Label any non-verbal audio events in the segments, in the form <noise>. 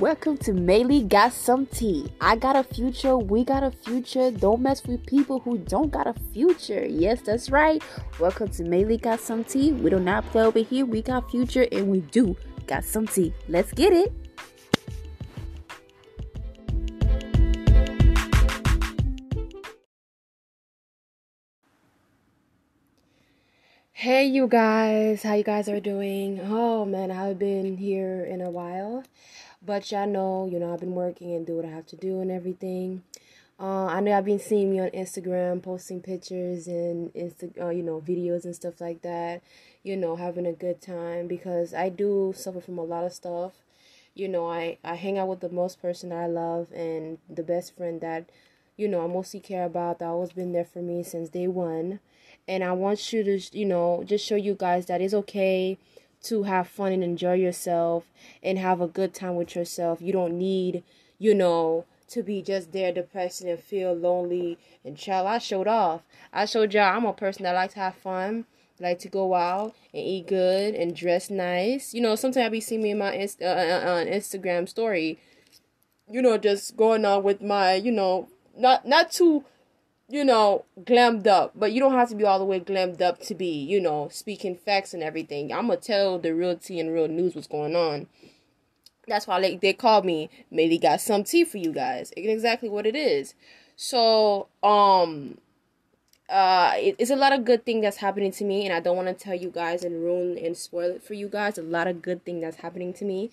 Welcome to Maylie Got Some Tea. I got a future, we got a future. Don't mess with people who don't got a future. Yes, that's right. Welcome to Maylie Got Some Tea. We do not play over here. We got future and we do got some tea. Let's get it. Hey you guys, how you guys are doing? Oh man, I haven't been here in a while. But y'all know, you know, I've been working and do what I have to do and everything. Uh, I know I've been seeing me on Instagram posting pictures and Insta, uh, you know, videos and stuff like that. You know, having a good time because I do suffer from a lot of stuff. You know, I I hang out with the most person that I love and the best friend that, you know, I mostly care about. That always been there for me since day one. And I want you to, you know, just show you guys that it's okay to have fun and enjoy yourself and have a good time with yourself. You don't need, you know, to be just there depressed and feel lonely and child. I showed off. I showed y'all I'm a person that likes to have fun, like to go out and eat good and dress nice. You know, sometimes I be seeing me in my inst- uh, uh, uh, Instagram story, you know, just going on with my, you know, not not too you know, glammed up. But you don't have to be all the way glammed up to be, you know, speaking facts and everything. I'm gonna tell the real tea and real news what's going on. That's why they, they called me. Maylie got some tea for you guys. Exactly what it is. So, um, uh, it, it's a lot of good thing that's happening to me, and I don't want to tell you guys and ruin and spoil it for you guys. A lot of good thing that's happening to me,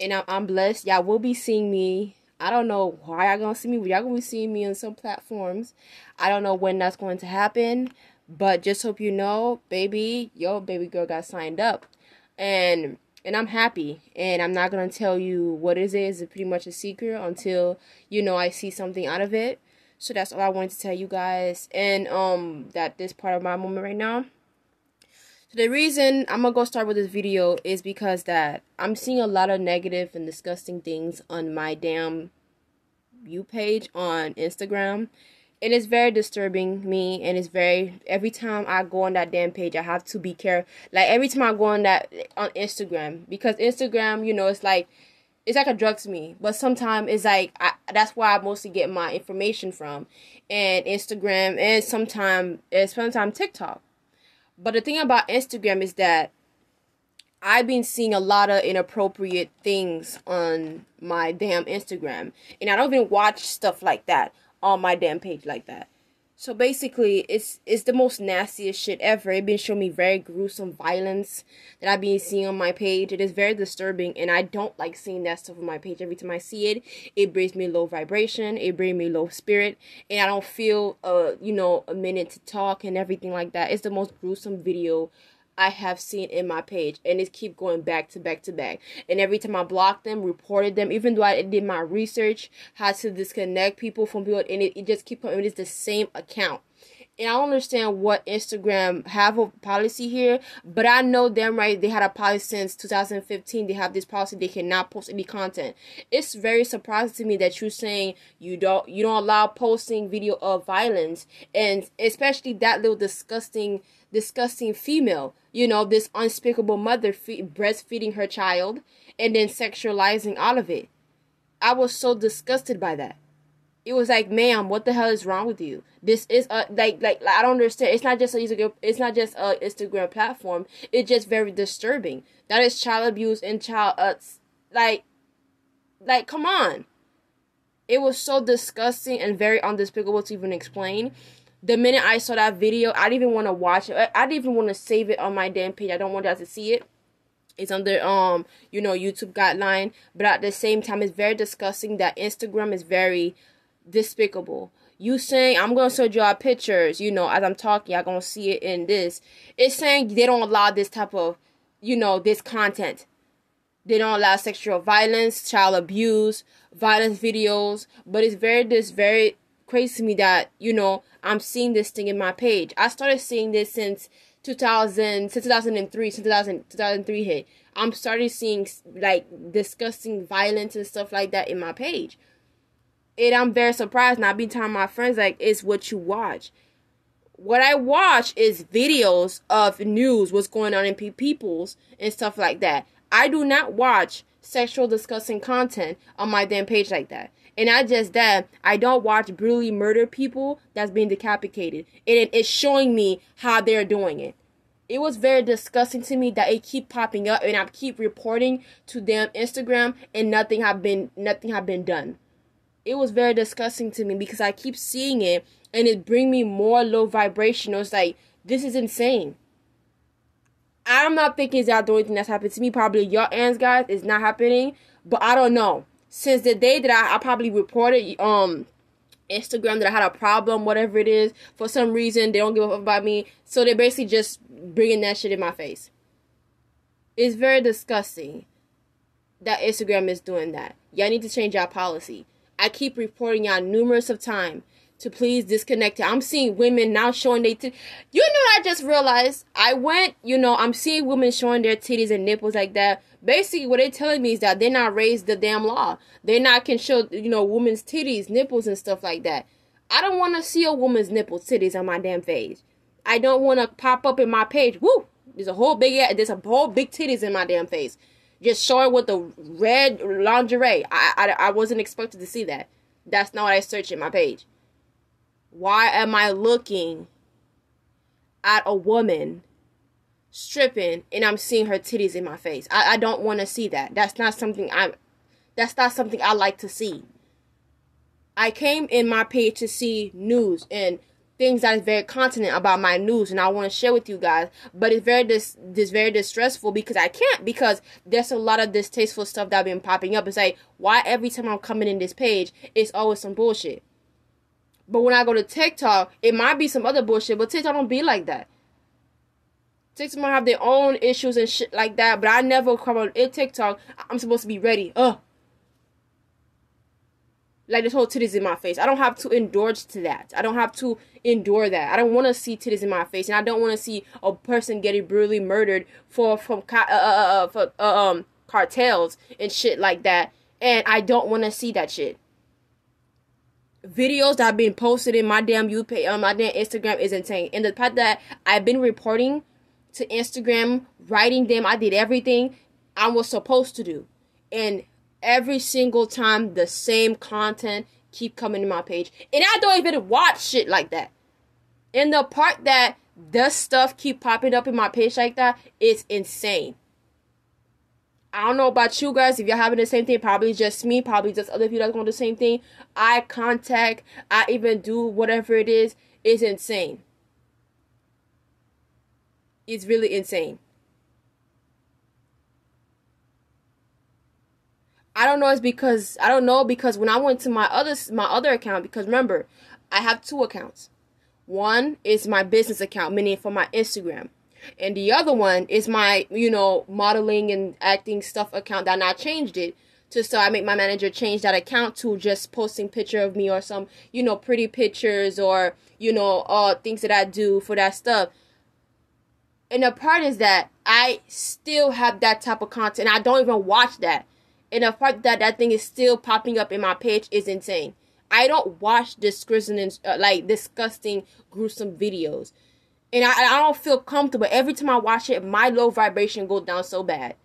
and I, I'm blessed. Y'all will be seeing me I don't know why y'all gonna see me, y'all gonna be seeing me on some platforms. I don't know when that's going to happen, but just hope you know, baby, yo, baby girl got signed up, and and I'm happy. And I'm not gonna tell you what is it. Is It's pretty much a secret until you know I see something out of it. So that's all I wanted to tell you guys, and um, that this part of my moment right now. The reason I'm gonna go start with this video is because that I'm seeing a lot of negative and disgusting things on my damn you page on Instagram. And it's very disturbing me and it's very every time I go on that damn page I have to be careful like every time I go on that on Instagram because Instagram, you know, it's like it's like a drug to me. But sometimes it's like I, that's where I mostly get my information from, and Instagram, and sometimes and sometimes TikTok. But the thing about Instagram is that I've been seeing a lot of inappropriate things on my damn Instagram. And I don't even watch stuff like that on my damn page like that. So basically, it's it's the most nastiest shit ever. It been showing me very gruesome violence that I've been seeing on my page. It is very disturbing, and I don't like seeing that stuff on my page. Every time I see it, it brings me low vibration. It brings me low spirit, and I don't feel uh you know a minute to talk and everything like that. It's the most gruesome video I have seen in my page, and it keep going back to back to back. And every time I block them, reported them, even though I did my research, had to disconnect people from people, and it, it just keep coming. It's the same account. And I don't understand what Instagram have a policy here, but I know them right. They had a policy since 2015. They have this policy they cannot post any content. It's very surprising to me that you're saying you don't you don't allow posting video of violence, and especially that little disgusting disgusting female you know, this unspeakable mother breastfeeding her child and then sexualizing all of it. I was so disgusted by that. It was like, ma'am, what the hell is wrong with you? This is a like, like, like I don't understand. It's not just a Instagram. It's not just a Instagram platform. It's just very disturbing. That is child abuse and child uh, like, like, come on. It was so disgusting and very undespicable to even explain the minute I saw that video, I didn't even want to watch it. I didn't even want to save it on my damn page. I don't want y'all to see it. It's under um, you know, YouTube guideline, but at the same time, it's very disgusting that Instagram is very despicable. You saying I'm gonna show y'all pictures, you know, as I'm talking, y'all gonna see it in this. It's saying they don't allow this type of, you know, this content. They don't allow sexual violence, child abuse, violence videos, but it's very this very crazy to me that you know I'm seeing this thing in my page. I started seeing this since 2000, since 2003, since 2000, 2003 hit. I'm starting seeing like disgusting violence and stuff like that in my page. And I'm very surprised. And I've been telling my friends like, it's what you watch. What I watch is videos of news, what's going on in people's and stuff like that. I do not watch sexual discussing content on my damn page like that. And not just that, I don't watch brutally murder people that's being decapitated. And it's showing me how they're doing it. It was very disgusting to me that it keep popping up and I keep reporting to them Instagram and nothing have been nothing have been done. It was very disgusting to me because I keep seeing it and it bring me more low vibration. It's like this is insane. I'm not thinking that the only thing that's happened to me. Probably your ends, guys, is not happening. But I don't know. Since the day that I, I probably reported um Instagram that I had a problem, whatever it is, for some reason they don't give a fuck about me. So they're basically just bringing that shit in my face. It's very disgusting that Instagram is doing that. Y'all need to change your policy. I keep reporting y'all numerous of time to please disconnect. I'm seeing women now showing their t- You know I just realized? I went, you know, I'm seeing women showing their titties and nipples like that. Basically, what they're telling me is that they're not raised the damn law. They're not can show, you know, women's titties, nipples, and stuff like that. I don't want to see a woman's nipples, titties on my damn page. I don't want to pop up in my page. Woo! There's a whole big, there's a whole big titties in my damn face. Just showing with the red lingerie. I, I, I wasn't expected to see that. That's not what I searched in my page. Why am I looking at a woman stripping and I'm seeing her titties in my face? I, I don't want to see that. That's not something I'm that's not something I like to see. I came in my page to see news and things that is very continent about my news and I want to share with you guys. But it's very dis this very distressful because I can't because there's a lot of distasteful stuff that I've been popping up. It's like why every time I'm coming in this page, it's always some bullshit. But when I go to TikTok, it might be some other bullshit, but TikTok don't be like that. TikTok might have their own issues and shit like that, but I never come on TikTok. I'm supposed to be ready. Ugh. Like this whole titties in my face. I don't have to indulge to that. I don't have to endure that. I don't want to see titties in my face, and I don't want to see a person getting brutally murdered for from uh, uh, uh, uh, for, uh, um cartels and shit like that. And I don't want to see that shit videos that have been posted in my damn you pay on my damn Instagram is insane. And the fact that I've been reporting to Instagram, writing them, I did everything I was supposed to do. And every single time the same content keep coming to my page. And I don't even watch shit like that. And the part that the stuff keep popping up in my page like that is insane. I don't know about you guys if you're having the same thing. Probably just me. Probably just other people that's going the same thing. Eye contact. I even do whatever it is. Is insane. It's really insane. I don't know. It's because I don't know because when I went to my other my other account because remember I have two accounts. One is my business account, meaning for my Instagram and the other one is my you know modeling and acting stuff account that I changed it to so I make my manager change that account to just posting picture of me or some you know pretty pictures or you know uh things that I do for that stuff. And the part is that I still have that type of content. I don't even watch that. And the fact that that thing is still popping up in my page is insane. I don't watch disgusting, uh, like disgusting, gruesome videos and I, I don't feel comfortable every time I watch it. My low vibration goes down so bad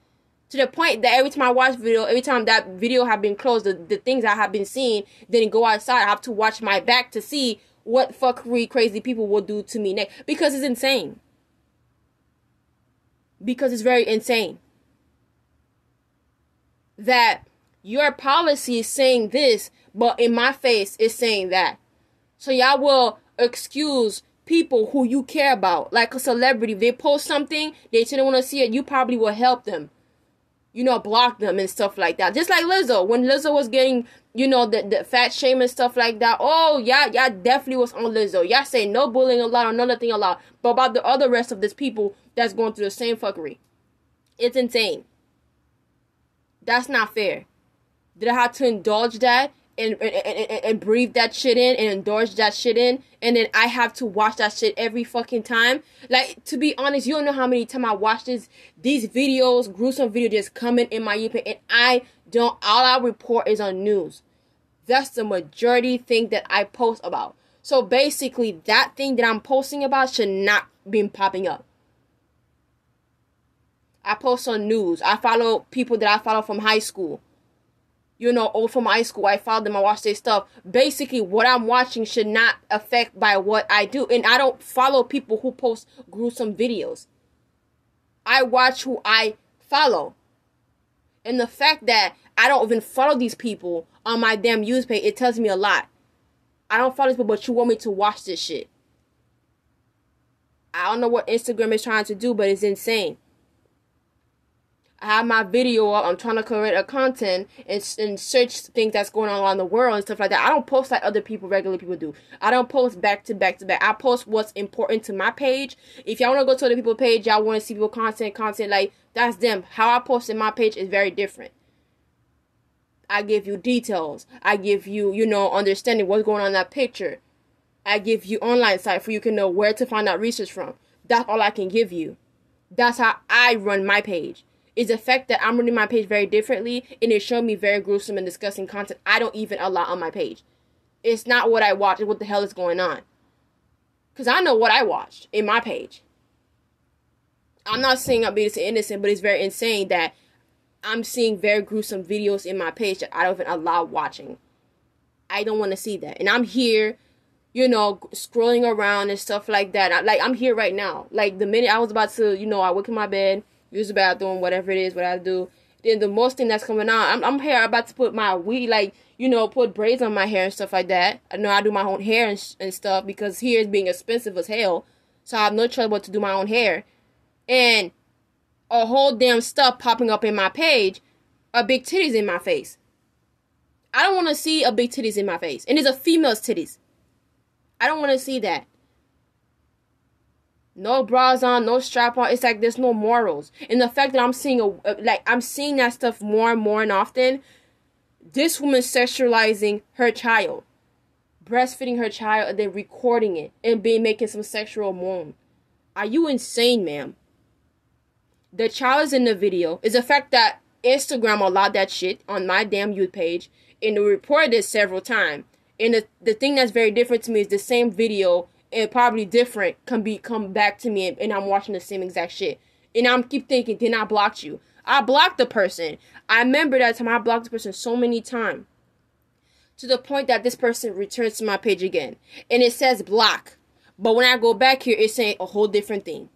to the point that every time I watch video, every time that video have been closed, the, the things I have been seeing, then go outside, I have to watch my back to see what fuckery crazy people will do to me next because it's insane. Because it's very insane that your policy is saying this, but in my face is saying that. So y'all will excuse people who you care about, like a celebrity. If they post something, they didn't want to see it, you probably will help them. You know, block them and stuff like that. Just like Lizzo. When Lizzo was getting, you know, the, the fat shame and stuff like that. Oh, yeah, yeah, definitely was on Lizzo. Y'all say no bullying a lot or none thing lot, But about the other rest of this people that's going through the same fuckery. It's insane. That's not fair. Did I have to indulge that? and, and, and, and breathe that shit in and endorse that shit in and then I have to watch that shit every fucking time. Like to be honest, you don't know how many times I watch this these videos, gruesome videos just coming in my YouTube and I don't all I report is on news. That's the majority thing that I post about. So basically that thing that I'm posting about should not be popping up. I post on news. I follow people that I follow from high school. You know, or from high school. I follow them. I watch their stuff. Basically, what I'm watching should not affect by what I do. And I don't follow people who post gruesome videos. I watch who I follow. And the fact that I don't even follow these people on my damn news page, it tells me a lot. I don't follow these people, but you want me to watch this shit. I don't know what Instagram is trying to do, but it's insane. I have my video up. I'm trying to create a content and, and search things that's going on around the world and stuff like that. I don't post like other people, regular people do. I don't post back to back to back. I post what's important to my page. If y'all want to go to other people's page, y'all want to see people content, content like that's them. How I post in my page is very different. I give you details. I give you, you know, understanding what's going on in that picture. I give you online site for you can know where to find out research from. That's all I can give you. That's how I run my page is the fact that I'm running my page very differently and it showed me very gruesome and disgusting content I don't even allow on my page. It's not what I watch, it's what the hell is going on. Because I know what I watched in my page. I'm not saying I'm being innocent, but it's very insane that I'm seeing very gruesome videos in my page that I don't even allow watching. I don't want to see that. And I'm here, you know, scrolling around and stuff like that. like, I'm here right now. Like, the minute I was about to, you know, I wake in my bed, use the bathroom, whatever it is, what I do. Then the most thing that's coming on, I'm, I'm here about to put my weed, like, you know, put braids on my hair and stuff like that. I know I do my own hair and, and stuff because here is being expensive as hell. So I have no but to do my own hair. And a whole damn stuff popping up in my page, a big titties in my face. I don't want to see a big titties in my face. And it's a female's titties. I don't want to see that. No bras on, no strap on. It's like there's no morals. And the fact that I'm seeing a like I'm seeing that stuff more and more and often. This woman sexualizing her child, breastfeeding her child, and then recording it and being making some sexual moan. Are you insane, ma'am? The child is in the video. Is the fact that Instagram allowed that shit on my damn youth page and they reported it several times. And the, the thing that's very different to me is the same video and probably different can be come back to me and, and I'm watching the same exact shit. And I'm keep thinking, then I blocked you. I blocked the person. I remember that time I blocked the person so many times. To the point that this person returns to my page again. And it says block. But when I go back here, it's saying a whole different thing.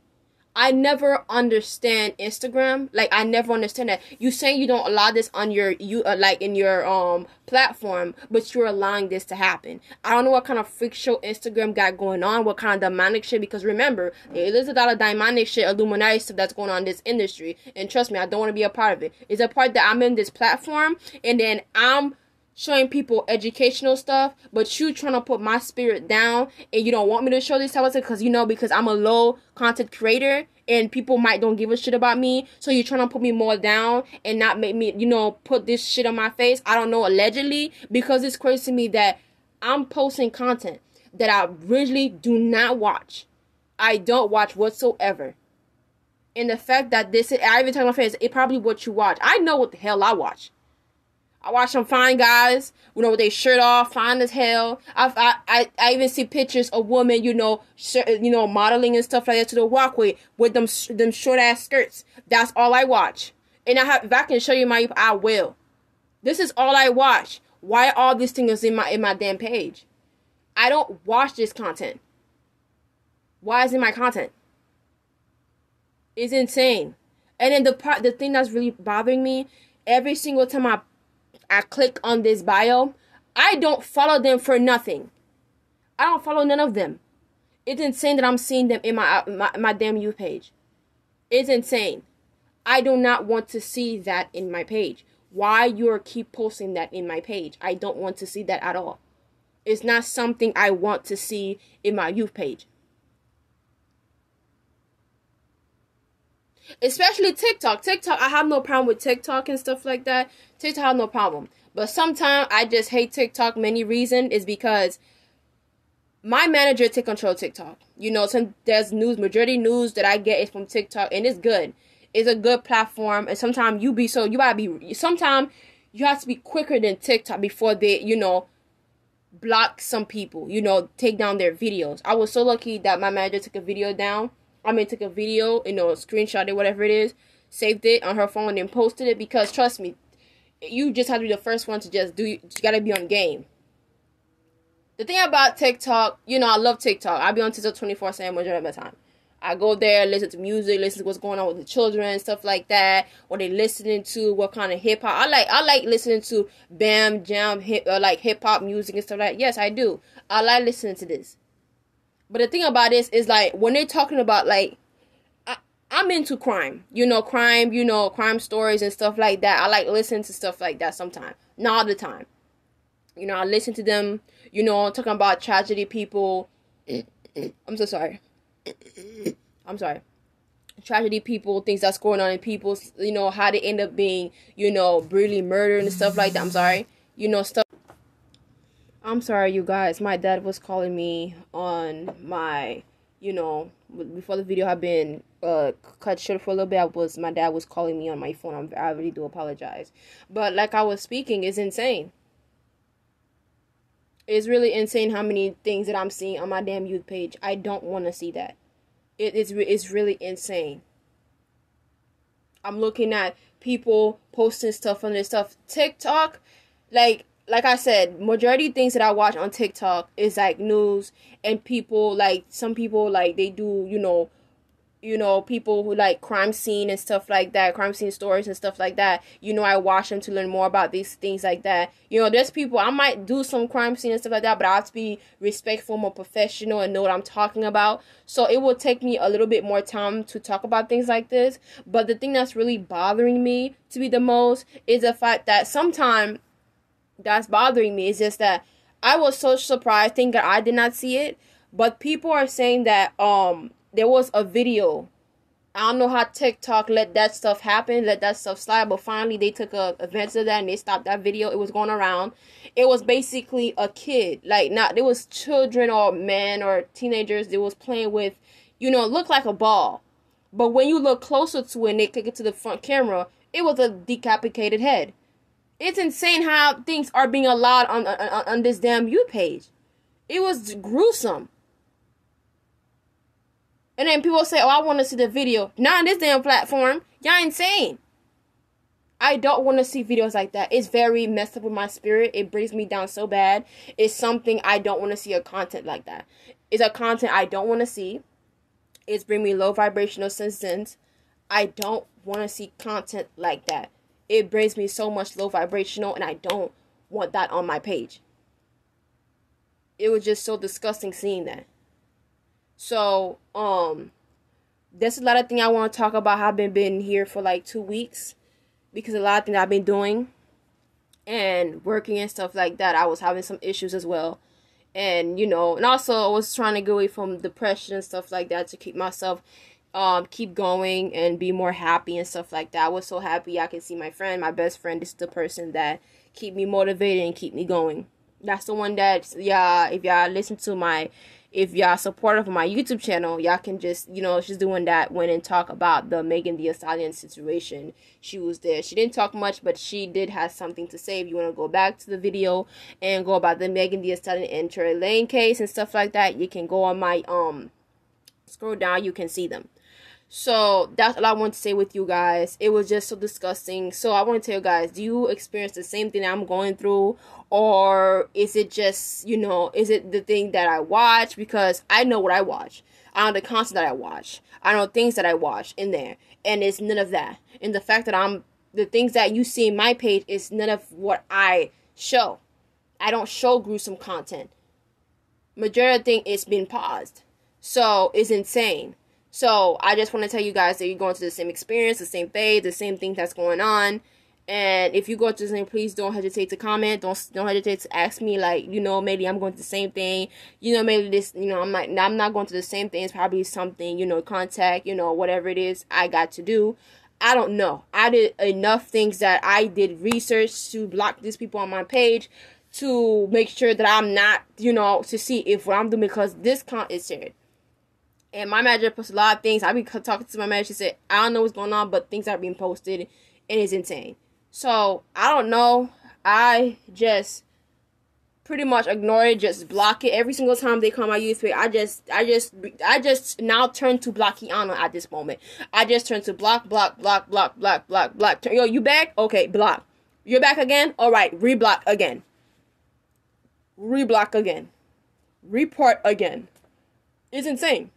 I never understand Instagram. Like I never understand that. You saying you don't allow this on your you uh, like in your um platform, but you're allowing this to happen. I don't know what kind of freak show Instagram got going on, what kind of demonic shit. Because remember, there's a lot of demonic shit, Illuminati stuff that's going on in this industry. And trust me, I don't want to be a part of it. It's a part that I'm in this platform, and then I'm showing people educational stuff, but you trying to put my spirit down and you don't want me to show this type of because you know because I'm a low content creator and people might don't give a shit about me. So you're trying to put me more down and not make me, you know, put this shit on my face. I don't know, allegedly, because it's crazy to me that I'm posting content that I really do not watch. I don't watch whatsoever. And the fact that this, I even tell my friends, it probably what you watch. I know what the hell I watch. I watch some fine guys, you know, with their shirt off, fine as hell. I, I, I even see pictures of women, you know, sh- you know, modeling and stuff like that to the walkway with them, them short ass skirts. That's all I watch. And I have, if I can show you my, I will. This is all I watch. Why all these things in my in my damn page? I don't watch this content. Why is it my content? It's insane. And then the part, the thing that's really bothering me, every single time I I click on this bio, I don't follow them for nothing. I don't follow none of them. It's insane that I'm seeing them in my uh, my, my damn you page. It's insane. I do not want to see that in my page. Why you're keep posting that in my page? I don't want to see that at all. It's not something I want to see in my youth page. Especially TikTok. TikTok, I have no problem with TikTok and stuff like that. TikTok, no problem. But sometimes I just hate TikTok. Many reason is because my manager take control of TikTok. You know, some there's news, majority news that I get is from TikTok, and it's good. It's a good platform, and sometimes you be so you gotta be. Sometimes you have to be quicker than TikTok before they, you know, block some people. You know, take down their videos. I was so lucky that my manager took a video down I mean, took a video, you know, screenshot it, whatever it is. saved it on her phone and posted it because trust me, you just have to be the first one to just do. You gotta be on game. The thing about TikTok, you know, I love TikTok. I be on TikTok twenty four seven majority of the time. I go there, listen to music, listen to what's going on with the children, stuff like that. What they listening to, what kind of hip hop. I like I like listening to bam jam hip uh, like hip hop music and stuff like. That. Yes, I do. I like listening to this. But the thing about this is like when they're talking about like I, I'm into crime, you know, crime, you know, crime stories and stuff like that. I like listen to stuff like that sometimes, not all the time. You know, I listen to them, you know, talking about tragedy people. <coughs> I'm so sorry. I'm sorry. Tragedy people, things that's going on in people, you know, how they end up being, you know, brutally murdered and stuff like that. I'm sorry. You know, stuff. I'm sorry, you guys. My dad was calling me on my, you know, before the video had been uh cut short for a little bit. I was my dad was calling me on my phone. I'm, I really do apologize, but like I was speaking, is insane. It's really insane how many things that I'm seeing on my damn youth page. I don't want to see that. It is it's really insane. I'm looking at people posting stuff on their stuff. TikTok, like like I said, majority things that I watch on TikTok is like news and people like some people like they do, you know, you know, people who like crime scene and stuff like that, crime scene stories and stuff like that. You know, I watch them to learn more about these things like that. You know, there's people I might do some crime scene and stuff like that, but I have to be respectful, more professional, and know what I'm talking about. So it will take me a little bit more time to talk about things like this. But the thing that's really bothering me to be the most is the fact that sometimes that's bothering me is just that I was so surprised, thinking I did not see it. But people are saying that um there was a video. I don't know how TikTok let that stuff happen, let that stuff slide, but finally they took a advantage of that and they stopped that video. It was going around. It was basically a kid, like not there was children or men or teenagers that was playing with, you know, it looked like a ball. But when you look closer to it and they took it to the front camera, it was a decapitated head. It's insane how things are being allowed on on, on this damn you page. It was gruesome. And then people say, "Oh, I want to see the video." Not on this damn platform. Y'all insane. I don't want to see videos like that. It's very messed up with my spirit. It brings me down so bad. It's something I don't want to see a content like that. It's a content I don't want to see. It's bring me low vibrational sensations. I don't want to see content like that. It brings me so much low vibrational and I don't want that on my page. It was just so disgusting seeing that. So, um, there's a lot of things I want to talk about. I've been been here for like two weeks because a lot of things I've been doing and working and stuff like that. I was having some issues as well, and you know, and also I was trying to get away from depression and stuff like that to keep myself, um, keep going and be more happy and stuff like that. I was so happy I could see my friend, my best friend. This is the person that keep me motivated and keep me going. That's the one that yeah. If y'all listen to my if y'all supportive of my YouTube channel, y'all can just, you know, she's doing that when and talk about the Megan Thee Stallion situation. She was there. She didn't talk much, but she did have something to say. If you want to go back to the video and go about the Megan Thee Stallion and Tory Lanez case and stuff like that, you can go on my um scroll down, you can see them. So that's all I want to say with you guys. It was just so disgusting. So I want to tell you guys, do you experience the same thing I'm going through? Or is it just, you know, is it the thing that I watch? Because I know what I watch. I know the content that I watch. I know things that I watch in there. And it's none of that. And the fact that I'm the things that you see in my page is none of what I show. I don't show gruesome content. Majority thing is being paused. So it's insane. So I just want to tell you guys that you're going through the same experience, the same phase, the same thing that's going on. And if you go through the same, please don't hesitate to comment. Don't don't hesitate to ask me. Like you know, maybe I'm going through the same thing. You know, maybe this. You know, I'm not. I'm not going through the same thing. It's probably something. You know, contact. You know, whatever it is I got to do. I don't know. I did enough things that I did research to block these people on my page to make sure that I'm not. You know, to see if what I'm doing because this count is shared. And my manager posts a lot of things. I be talking to my manager. She said, I don't know what's going on, but things are being posted and it's insane. So I don't know. I just pretty much ignore it, just block it every single time they call my youth page. I just, I just, I just now turn to Blockiana at this moment. I just turn to block, block, block, block, block, block, block. Yo, you back? Okay, block. You're back again? All right, reblock again. Reblock again. Report again. It's insane.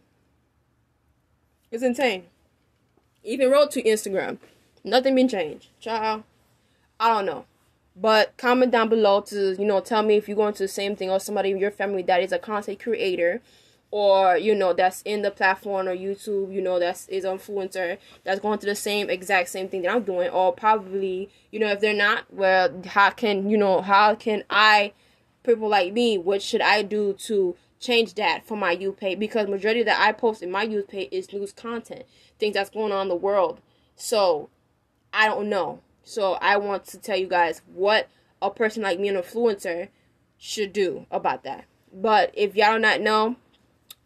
It's insane. Even wrote to Instagram. Nothing been changed. Child. I don't know. But comment down below to, you know, tell me if you're going to the same thing or somebody in your family that is a content creator or, you know, that's in the platform or YouTube, you know, that's is influencer that's going through the same exact same thing that I'm doing. Or probably, you know, if they're not, well, how can, you know, how can I, people like me, what should I do to change that for my youth page? Because majority that I post in my youth page is news content, things that's going on in the world. So, I don't know. So I want to tell you guys what a person like me, an influencer, should do about that. But if y'all do not know,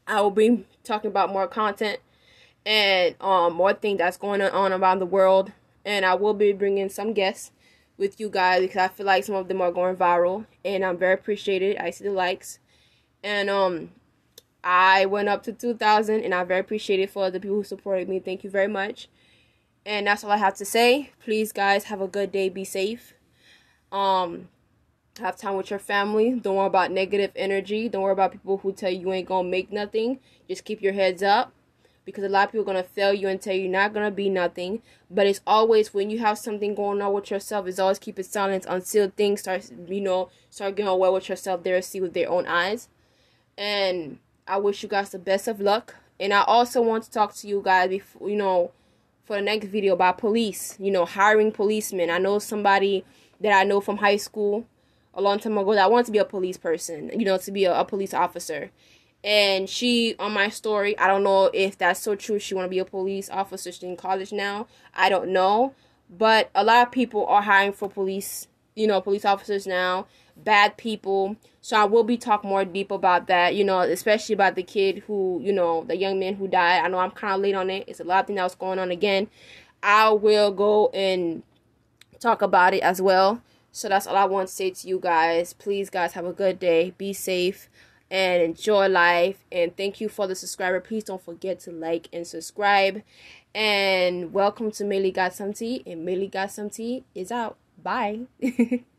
I will be talking about more content and um more things that's going on around the world. And I will be bringing some guests with you guys because I feel like some of them are going viral, and I'm very appreciated. I see the likes, and um, I went up to 2,000, and I'm very appreciated for the people who supported me. Thank you very much. And that's all I have to say. Please, guys, have a good day. Be safe. Um, have time with your family. Don't worry about negative energy. Don't worry about people who tell you you ain't gonna make nothing. Just keep your heads up because a lot of people are gonna fail you and tell you you're not gonna be nothing. But it's always when you have something going on with yourself, it's always keep it silent until things start, you know, start getting well with yourself. There, see with their own eyes. And I wish you guys the best of luck. And I also want to talk to you guys before, you know for the next video about police, you know, hiring policemen. I know somebody that I know from high school a long time ago that wanted to be a police person, you know, to be a, a police officer. And she on my story, I don't know if that's so true. She want to be a police officer. She's in college now. I don't know, but a lot of people are hiring for police, you know, police officers now. Bad people so I will be talking more deep about that, you know, especially about the kid who, you know, the young man who died. I know I'm kind of late on it. It's a lot of things that was going on again. I will go and talk about it as well. So that's all I want to say to you guys. Please, guys, have a good day. Be safe and enjoy life. And thank you for the subscriber. Please don't forget to like and subscribe. And welcome to Maylie Got Some Tea. And Maylie Got Some Tea is out. Bye. <laughs>